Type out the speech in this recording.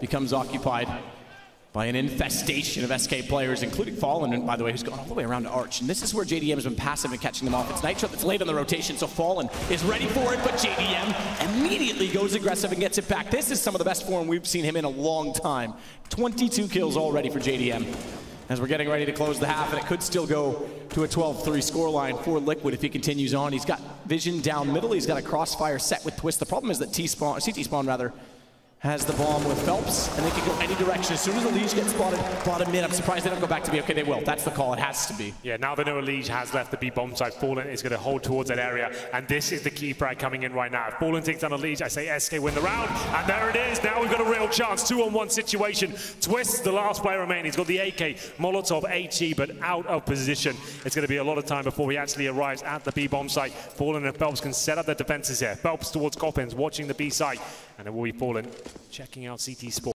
becomes occupied by an infestation of SK players, including Fallen, and by the way, who's gone all the way around to Arch. And this is where JDM has been passive in catching them off. It's Nitro that's late on the rotation, so Fallen is ready for it, but JDM immediately goes aggressive and gets it back. This is some of the best form we've seen him in a long time. 22 kills already for JDM. As we're getting ready to close the half, and it could still go to a 12-3 scoreline for Liquid if he continues on. He's got vision down middle. He's got a crossfire set with Twistzz. The problem is that T-spawn, CT spawn rather, has the bomb with felps, and they can go any direction. As soon as Elige gets spotted bottom mid, I'm surprised they don't go back to B. Okay, they will. That's the call. It has to be. Yeah, now they know Elige has left the B bomb site. Fallen is going to hold towards that area, and this is the key frag coming in right now. If Fallen takes down Elige, I say SK win the round, and there it is. Now we've got a real chance. Two-on-one situation. Twistzz, the last player remaining. He's got the AK, Molotov, HE, but out of position. It's going to be a lot of time before he actually arrives at the B bomb site. Fallen and felps can set up their defenses here. felps towards Coffins, watching the B site, and it will be Fallen checking out CT Sport.